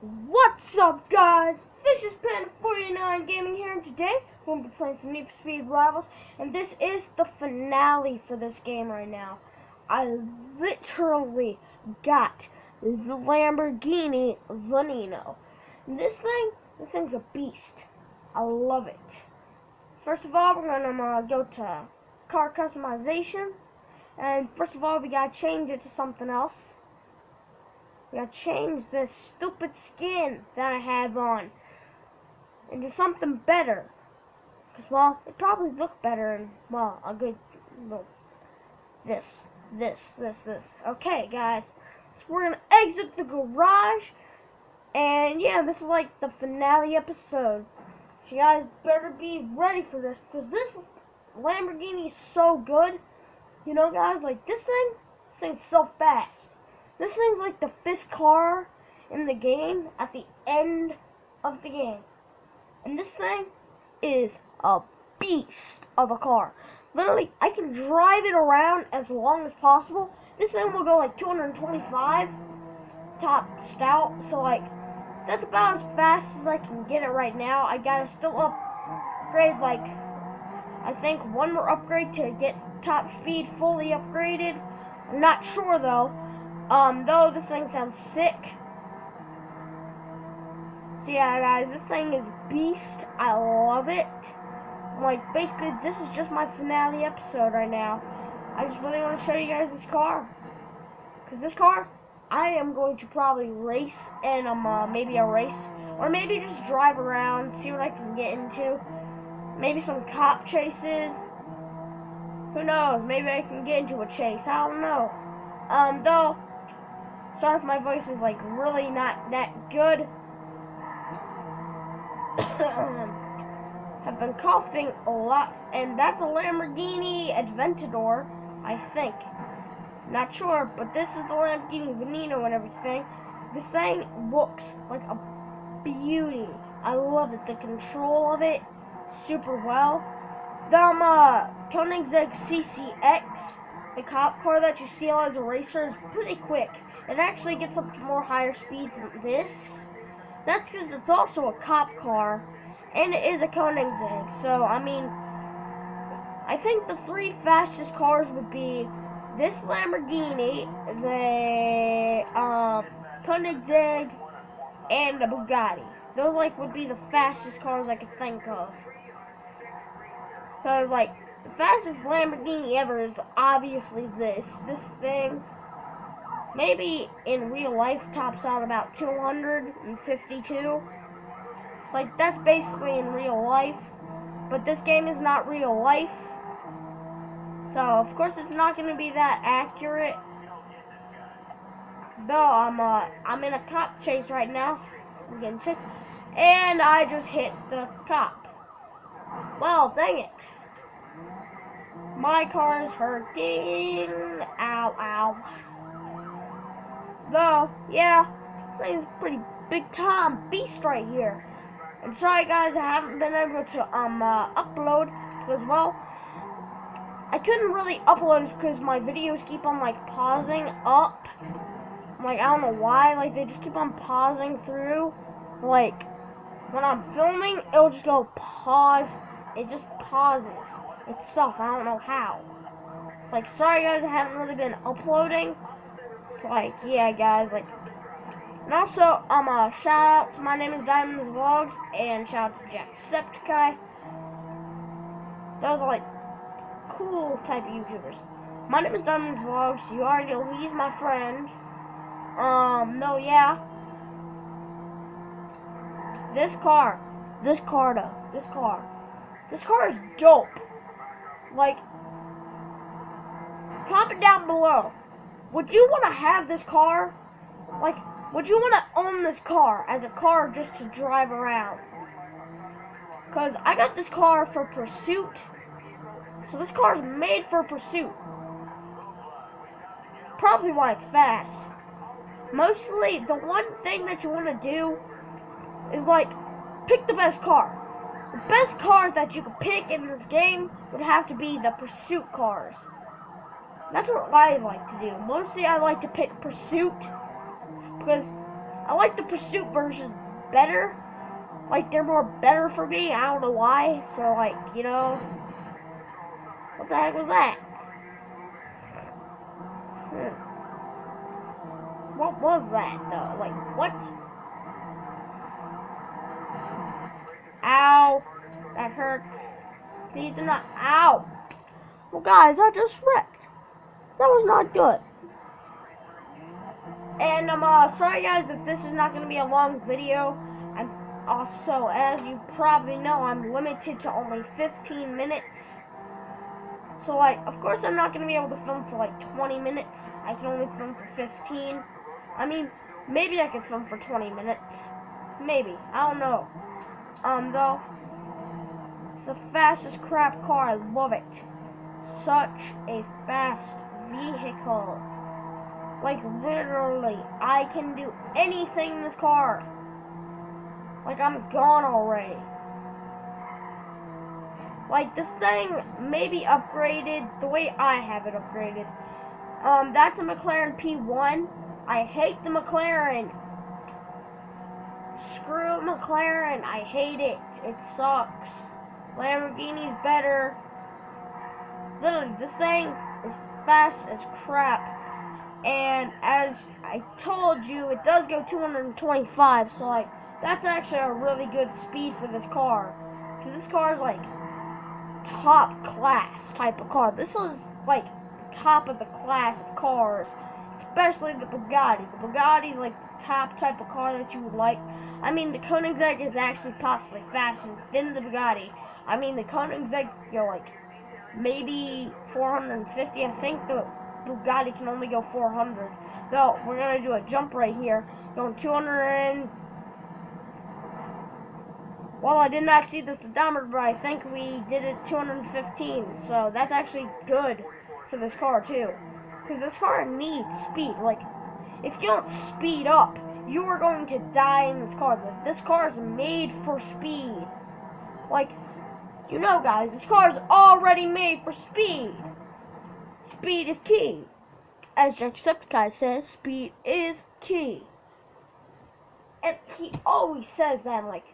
What's up, guys? Vicious Panda 49 Gaming here, and today we're to be playing some Need for Speed Rivals, and this is the finale for this game right now. I literally got the Lamborghini Veneno. This thing, this thing's a beast. I love it. First of all, we're to uh, go to car customization, and first of all, we got to change it to something else. We gotta change this stupid skin that I have on into something better. Because, well, it probably look better in, well, a good, well, this, this, this, this. Okay, guys. So we're gonna exit the garage. And, yeah, this is like the finale episode. So you guys better be ready for this. Because this Lamborghini is so good. You know, guys, like, this thing, this thing's so fast. This thing's like the fifth car in the game at the end of the game. And this thing is a beast of a car. Literally, I can drive it around as long as possible. This thing will go like 225 top stout. So like, that's about as fast as I can get it right now. I gotta still upgrade like, I think one more upgrade to get top speed fully upgraded. I'm not sure though. Um, though this thing sounds sick. So yeah, guys, this thing is beast. I love it. Like, basically, this is just my finale episode right now. I just really want to show you guys this car. Because this car, I am going to probably race and um, uh, maybe a race. Or maybe just drive around, see what I can get into. Maybe some cop chases. Who knows? Maybe I can get into a chase. I don't know. Um, though, Sorry if my voice is like really not that good. Have been coughing a lot, and that's a Lamborghini Aventador, I think. Not sure, but this is the Lamborghini Veneno and everything. This thing looks like a beauty. I love it. The control of it, super well. The uh, Koenigsegg CCX, the cop car that you steal as a racer, is pretty quick. It actually gets up to more higher speeds than this. That's because it's also a cop car, and it is a Koenigsegg. So, I mean, I think the three fastest cars would be this Lamborghini, the um, Koenigsegg, and the Bugatti. Those, like, would be the fastest cars I could think of. Because, like, the fastest Lamborghini ever is obviously this. This thing maybe in real life tops out about 252. Like, that's basically in real life. But this game is not real life. So, of course, it's not going to be that accurate. Though, I'm, uh, I'm in a cop chase right now. I'm getting chased. And I just hit the cop. Well, dang it. My car is hurting. Ow, ow. Though, yeah, this thing's pretty big time beast right here. I'm sorry guys, I haven't been able to um uh, upload because well, I couldn't really upload because my videos keep on like pausing up. Like I don't know why, like they just keep on pausing through. Like when I'm filming, it'll just go pause. It just pauses itself. I don't know how. Like sorry guys, I haven't really been uploading It's like, yeah, guys, like, and also, um, uh, shout out to my name is Diamonds Vlogs, and shout out to Jacksepticeye. Those are, like, cool type of YouTubers. My name is Diamonds Vlogs, you already know he's my friend. Um, no, yeah. This car, this car, though, this car, this car is dope. Like, comment down below would you want to have this car? Like, would you want to own this car as a car just to drive around? Because I got this car for pursuit. So this car is made for pursuit. Probably why it's fast. Mostly, the one thing that you want to do is like, pick the best car. The best cars that you could pick in this game would have to be the pursuit cars. That's what I like to do. Mostly I like to pick Pursuit because I like the Pursuit version better. Like, they're more better for me. I don't know why. So, like, you know. What the heck was that? Hmm. What was that, though? Like, what? Ow. That hurts. Please do not. Ow. Well, guys, I just wrecked. That was not good. And I'm uh, sorry, guys, if this is not going to be a long video. And also, as you probably know, I'm limited to only 15 minutes. So, like, of course, I'm not going to be able to film for like 20 minutes. I can only film for 15. I mean, maybe I could film for 20 minutes. Maybe. I don't know. Um, though, the fastest crap car. I love it. Such a fast vehicle. Like, literally, I can do anything in this car. Like, I'm gone already. Like, this thing may be upgraded the way I have it upgraded. Um, that's a McLaren P1. I hate the McLaren. Screw McLaren. I hate it. It sucks. Lamborghini's better. Literally, this thing is fast as crap. And as I told you, it does go 225. So, like, that's actually a really good speed for this car. Because this car is, like, top class type of car. This is, like, top of the class of cars. Especially the Bugatti. The Bugatti is, like, the top type of car that you would like. I mean, the Koenigsegg is actually possibly faster than the Bugatti. I mean, the Koenigsegg, you know, like, maybe 450. I think the Bugatti can only go 400. So, we're going to do a jump right here. Going 200 and... Well, I did not see the speedometer, but I think we did it 215. So, that's actually good for this car, too. Because this car needs speed. Like, if you don't speed up, you are going to die in this car. This car is made for speed. Like, you know, guys, this car is already made for speed. Speed is key. As Jacksepticeye says, speed is key. And he always says that, like,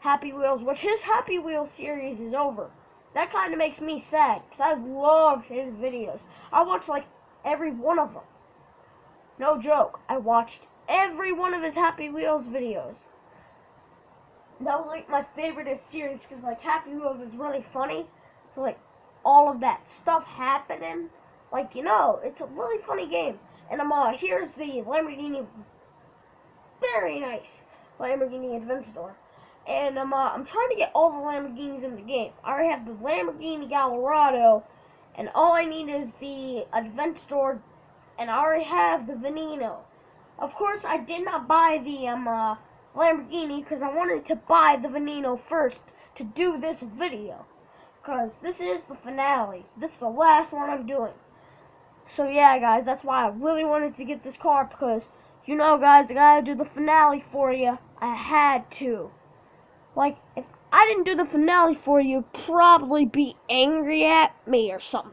Happy Wheels, which his Happy Wheels series is over. That kind of makes me sad, because I love his videos. I watch, like, every one of them. No joke. I watched every one of his Happy Wheels videos. That was like my favorite series because like Happy Wheels is really funny. So like all of that stuff happening, like you know, it's a really funny game. And I'm uh here's the Lamborghini, very nice Lamborghini Aventador. And I'm uh, I'm trying to get all the Lamborghinis in the game. I already have the Lamborghini Gallardo, and all I need is the Aventador, and I already have the Veneno. Of course, I did not buy the um, uh, Lamborghini because I wanted to buy the Veneno first to do this video. Because this is the finale. This is the last one I'm doing. So yeah, guys, that's why I really wanted to get this car because, you know, guys, I gotta do the finale for you. I had to. Like, if I didn't do the finale for you, you'd probably be angry at me or something.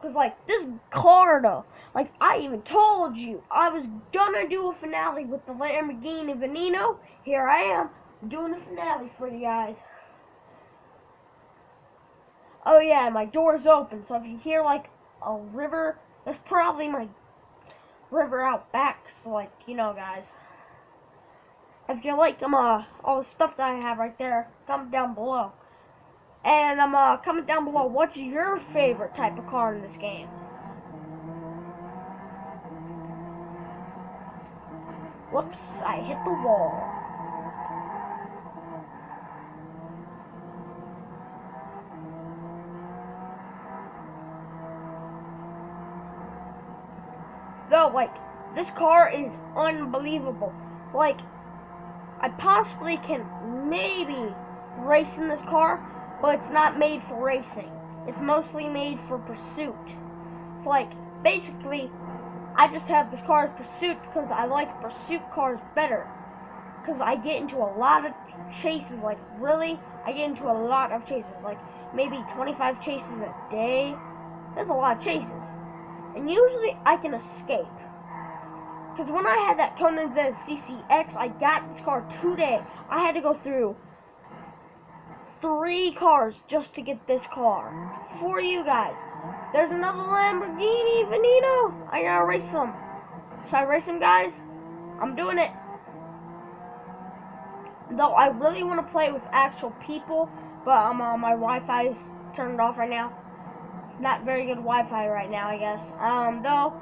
Because, like, this car, though, like, I even told you I was gonna do a finale with the Lamborghini Veneno. Here I am, doing the finale for you guys. Oh yeah, my door's open, so if you hear, like, a river, that's probably my river out back, so, like, you know, guys. If you like um, uh, all the stuff that I have right there, comment down below. And um, uh, comment down below, what's your favorite type of car in this game? Whoops, I hit the wall. Though, like, this car is unbelievable. Like, I possibly can maybe race in this car, but it's not made for racing. It's mostly made for pursuit. It's like, basically, I just have this car Pursuit because I like Pursuit cars better. Because I get into a lot of chases, like, really, I get into a lot of chases, like, maybe 25 chases a day. That's a lot of chases. And usually I can escape. Because when I had that Koenigsegg CCX, I got this car today. I had to go through three cars just to get this car. For you guys. There's another Lamborghini Veneno. I gotta race them. Should I race them, guys? I'm doing it. Though I really want to play with actual people, but um, uh, my Wi-Fi is turned off right now. Not very good Wi-Fi right now, I guess. Um, though,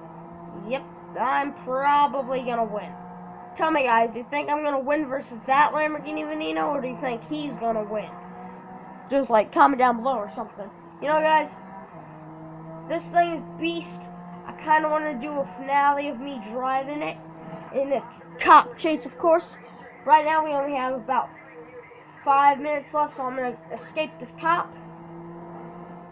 yep, I'm probably gonna win. Tell me, guys, do you think I'm gonna win versus that Lamborghini Veneno, or do you think he's gonna win? Just like comment down below or something. You know, guys, this thing is beast. I kind of want to do a finale of me driving it in a cop chase, of course. Right now, we only have about five minutes left, so I'm gonna escape this cop.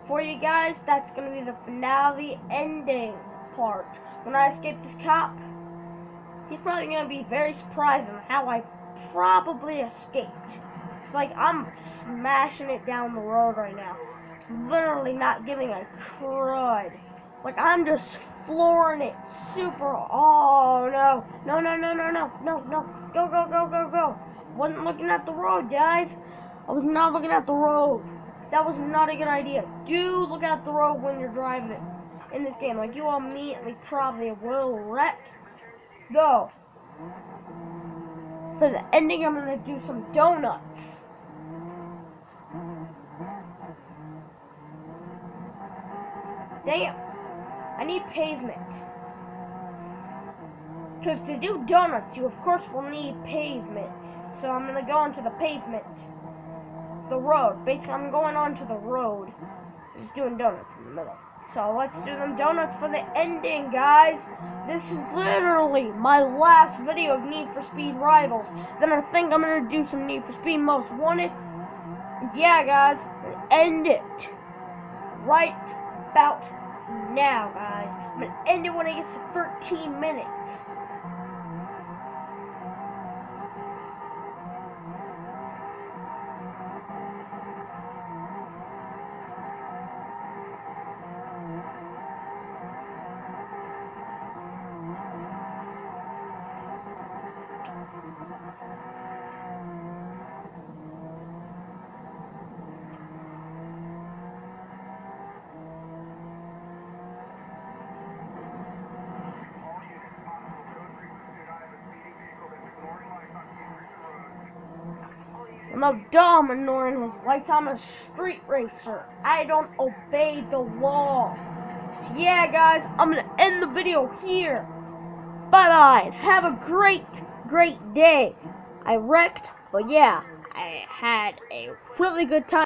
For you guys, that's gonna be the finale ending part. When I escape this cop, he's probably gonna be very surprised on how I probably escaped. It's like I'm smashing it down the road right now. Literally not giving a crud. Like I'm just flooring it super. Oh no. No, no, no, no, no, no, no. Go, go, go, go, go. Wasn't looking at the road, guys. I was not looking at the road. That was not a good idea. Do look at the road when you're driving in this game. Like you immediately probably will wreck. Though, for the ending, I'm gonna do some donuts. Damn. I need pavement. Because to do donuts, you of course will need pavement. So I'm going to go onto the pavement. The road. Basically, I'm going onto the road. Just doing donuts in the middle. So let's do them donuts for the ending, guys. This is literally my last video of Need for Speed Rivals. Then I think I'm going to do some Need for Speed Most Wanted. Yeah, guys. End it. Right about now, guys. I'm to end it when it gets to 13 minutes. No dumb ignoring his lights. I'm a street racer. I don't obey the law. So yeah, guys, I'm going to end the video here. Bye-bye. Have a great, great day. I wrecked, but yeah, I had a really good time.